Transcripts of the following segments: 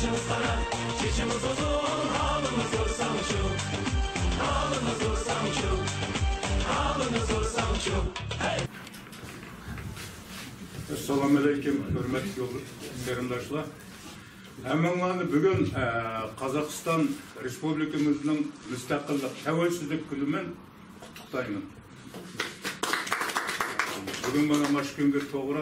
Kışımız kara, uzun, halımız şu Halımız şu Halımız şu Hey! alaykum respublikamizning mustaqillik tavvalsizlik kuni bilan qutlug'layman bugun mana mana shu kunga to'g'ri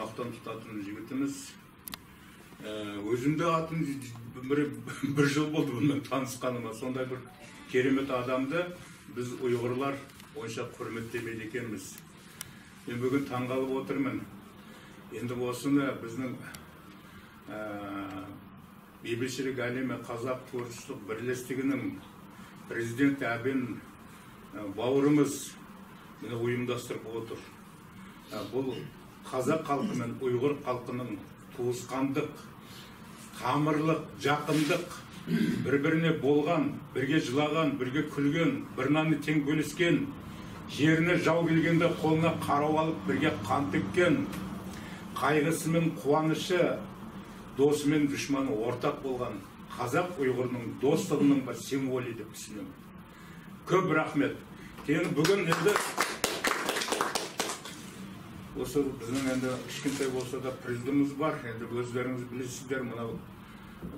maqtan tutатын yigitimiz e, o'zimda атын bir жыл болды bundan tanışqaныма сондай bir керемет адамды біз ұйғырлар онша құрметтемейді екенбіз. Мен бүгін таңғалып отырмын. Енді осыны біздің ә, бейбітшілік әлемі қазақ творчестволық бірлестігінің президенті әбен ә, бауырымыз міне ұйымдастырып отыр. Бұл қазақ халқы мен ұйғыр халқының туысқандық тамырлық жақындық бір біріне болған бірге жылаған бірге күлген бір нанды тең бөліскен жеріне жау келгенде қолына қару алып бірге қан төккен қайғысы мен қуанышы досы мен дұшманы ортақ болған қазақ ұйғырының достығының бір символы деп түсінемін. Көп рахмет. Кейін бүгін енді осы біздің енді кішкентай болса да призымыз бар. Енді өздеріңіз білесіздер мынау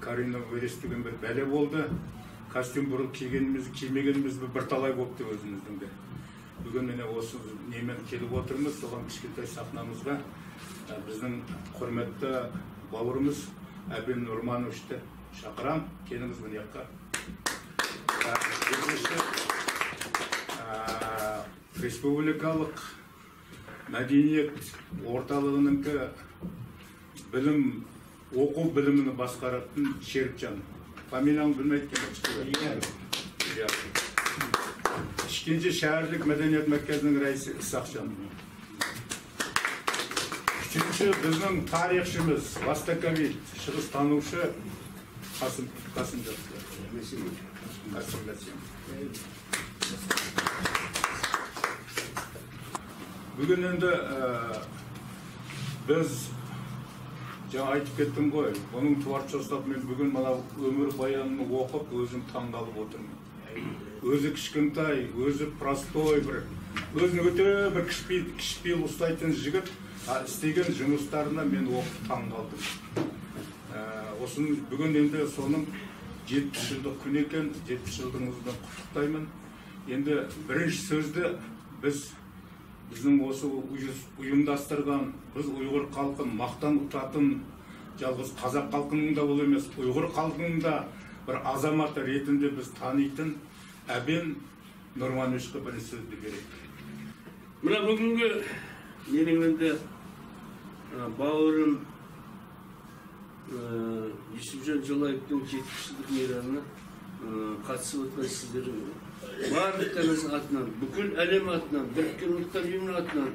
карина өрес деген бір бәле болды. Костюм бұрын кигеніміз кимегеніміз бірталай болыпты өзіміздің де. Бүгін міне осы немен келіп отырмыз соған кішкентай сахнамызға. Ә, біздің құрметті бауырымыз әбен нұрмановичті шақырамын. Келіңіз мына жаққа. Ә, ә, республикалық мәдениет орталығынікі білім оқу білімін басқаратын шерікжан. Фамилияңды білмейді екен иә. Ішкенше шәһәрлік мәдениет мәркезінің рәисі исақжан. Үшінші біздің тарихшымыз востоковед шығыстанушы қасым қасымжан қасым бүгін енді біз жаңа айтып кеттім ғой оның творчествосын мен бүгін мынау өмір баянын оқып өзім таңғалып отырмын өзі кішкентай өзі простой бір өзін өте бір кішіпейіл ұстайтын жігіт а істеген жұмыстарына мен оқып таңғалдым ә, осының бүгін енді соның жетпіс жылдық күні екен жетпіс жылдығыңызбен құттықтаймын енді бірінші сөзді біз біздің осы ұйымдастырған біз ұйғыр халқын мақтан тұтатын жалғыз қазақ халқының да ол емес ұйғыр халқының да бір азаматы ретінде біз танитын әбен нұрмановичқа бір сөзді берейік. Мына бүгінгі менің енді бауырым ы, юсупжан жолаевтың жетпіс жылдық мейрамына қатысып отырған сіздер барлықтарыңыз атынан бүкіл әлем атынан біріккен ұлттар ұйымының атынан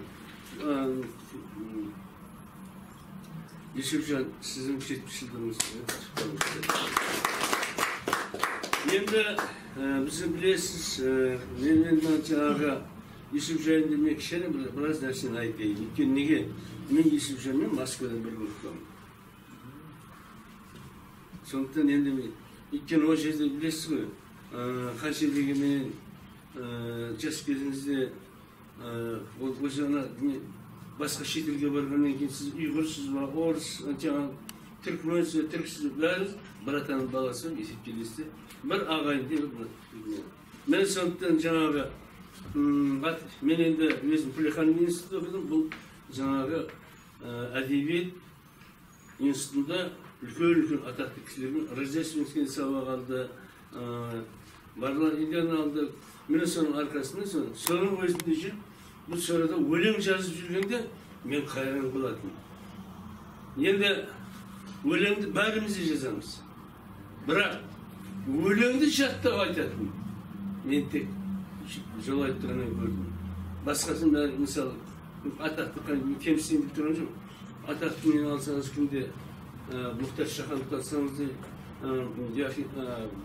юсупжан сіздің жетпіс құттықтап енді ә, біз білесіз мен енді жаңағы юсуп жайында мен кішкене бір біраз нәрсені айтайын. Өйткені неге? Мен юсупжанмен москвадан бірге оқығанмын сондықтан енді мен өйткені ол жерде білесіз ғой қанша дегенмен жас кезіңізде ол жаңа не, басқа шетелге барғаннан кейін сіз ұйғырсыз ба орыс жаңағы түркменсіз бе түрксіз бе бәрі бір атаның баласы есептелесіз бір ағайын мен сондықтан жаңағы мен енді өзім плеханым институтта оқыдым бұл жаңағы әдебиет институтында үлкен үлкен атақты кісілермен рождественский сабақ алды барлар идеяны алды міне соның арқасында соның соның өзінде жүріп бұл сорада өлең жазып жүргенде мен қайран болатынмын енді өлеңді бәріміз де жазамыз бірақ өлеңді жаттап айтатын мен тек жолай тұрғаннан көрдім басқасын бәрі мысалы атақты кемсітейін деп тұрған жоқ атақты мен алсаңыз кімде ә, мұхтар шахановты алсаңыз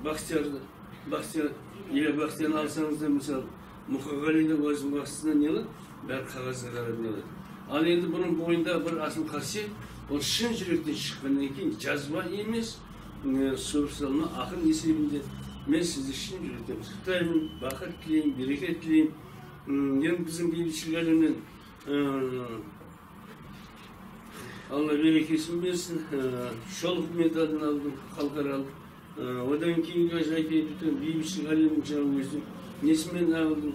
бахтиярды бахтияр илья бахтияны алсаңыз да мысалы мұқағали да өзінің астына не қылады бәрі қағазға қарап не ал енді бұның бойында бір асыл қасиет ол шын жүректен шыққаннан кейін жазба емес салма ақын есебінде мен сізді шын жүректен құттықтаймын бақыт тілеймін береке тілеймін енді біздің бейбітшілік әлемнен алла берекесін берсін шолық медалін алдым халықаралық одан кейінгі жайке бүтін бейбітшілік әлемінің жаңағы несімен алдым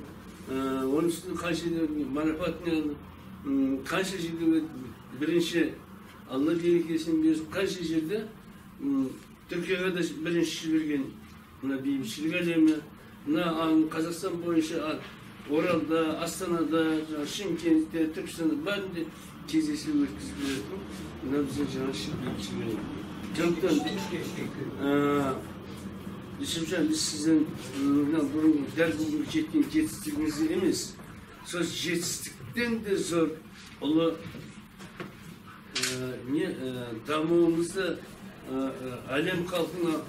оның үстіне қанша марапатын алдым қанша жерде бірінші алла берекесін берсін қанша жерде түркияға да бірінші жіберген мына бейбітшілік әлемі мына қазақстан бойынша оралда астанада шымкентте түркістанда бәрінде кездесу өткізіп беретін мына біздің бейбітшілік әлемі сондықтан Жүсіпжан біз сіздің мына бұрынғы дәл бүгінгі жеткен жетістігіңізді емес сол жетістіктен де зор ұлы не дамуымызды әлем халқына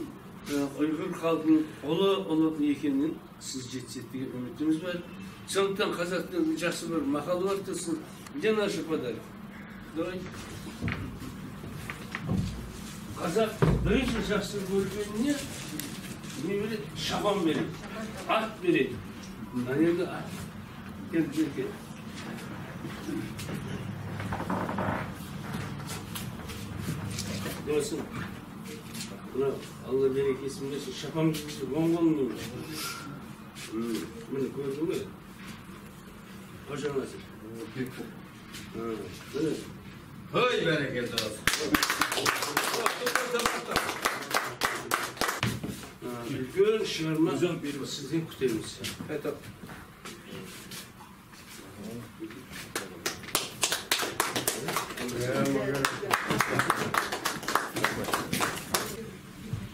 ұйғыр халқының ұлы ұлы екенін сіз жеткізеді деген үмітіміз бар сондықтан қазақтың жақсы бір мақалы бар сосын где наши подарки давай қазақ бірінші жақсы көргеніне не береді шапан береді ат береді ана жерде ат кел кел кел досым Buna Allah bereket isim versin. Şey şapam çıkmıştı. Bongon durmuş. Hmm. Bunu gördün mü? Hocam nasıl? Hey bereket olsun. Gör şırma. Güzel bir sizin kutunuz. Etap. Yeah,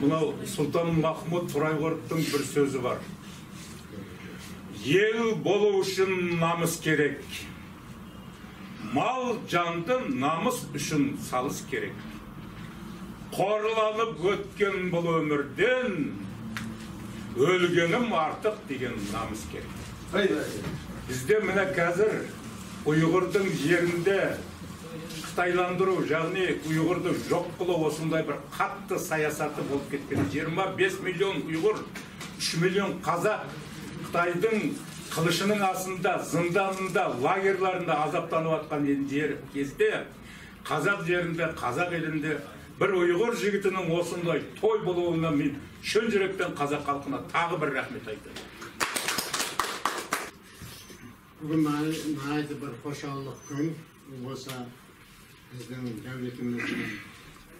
мынау сұлтан махмұд торайғыровтың бір сөзі бар. Ел болу үшін намыс керек мал жанды намыс үшін салыс керек. Қорланып өткен бұл өмірден өлгенім артық деген намыс керек бізде міне қазір ұйғырдың жерінде қытайландыру яғни ұйғырды жоқ қылу осындай бір қатты саясаты болып кеткен. 25 миллион ұйғыр 3 миллион қазақ қытайдың қылышының астында зынданында лагерьларында азаптанып жатқан жер кезде қазақ жерінде қазақ елінде бір ұйғыр жігітінің осындай той болуына мен шын жүректен қазақ халқына тағы бір рахмет айтамын бүгін бір қошаллық күн біздің дәулетіміздің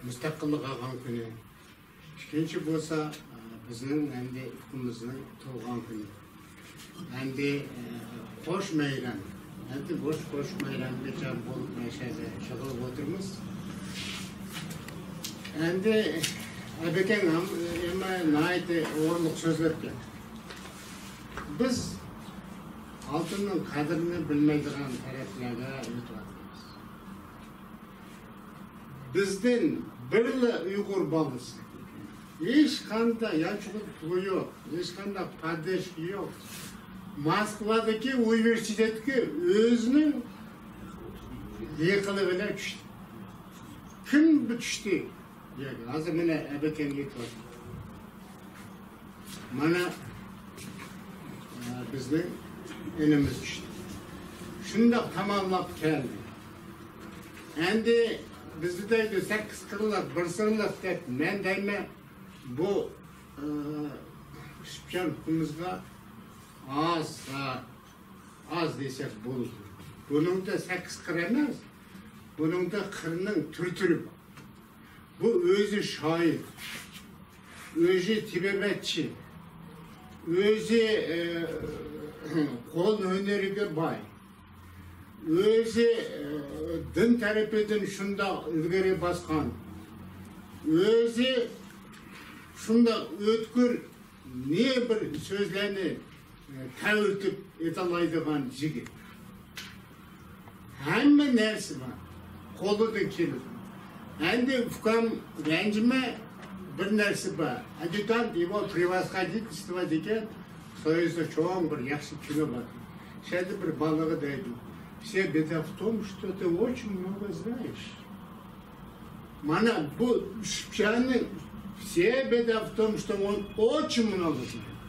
мұстақиллық алған күні екінші болса ә, біздің әнде ұлтымыздың туылған күні әнде ә, қош мейрам әнде қош қош мейрамға жан болып мәшәді жығылып отырмыз әнде әбекең эме нағайты орындық сөзлепті біз алтынның қадірін білмей тұрған тарихларға өтіп жатырмыз біздің бірлі ұйғыр баласы ешқандай янчугун пулу жоқ ешқандай поддержка жоқ москвадагы университетке өзінің екілі біле түшті кім түшті азыр міне әбекен кетіп жатыр мына ә, біздің ініміз түшті шындап тамамлап келді әнде бізді дейді сәккіз қырлық бір сырлық деп мен дейме бұл шыпшановымызға аз а, аз десек болды бұның да сәккіз қыр емес бұның да қырының түр түрі бұл өзі шайыр өзі тебебетші өзі қол өнеріге бай өзі ә, дін тәріпеден шында ілгері басқан. Өзі шында өткір не бір сөзләні тәуілтіп ете алайдыған жігіт. Әмме нәрсе бар? Қолыдан келіп. Әнде үкам рәнжіме бір нәрсе бар. Адъютант его превосходительство деген Союзда чоң бір яхшы кино бар. Шәді бір балығы дейді. Все беда в том, что ты очень много знаешь. Мана, бұл шпшаның все беда в том, что он очень много знает.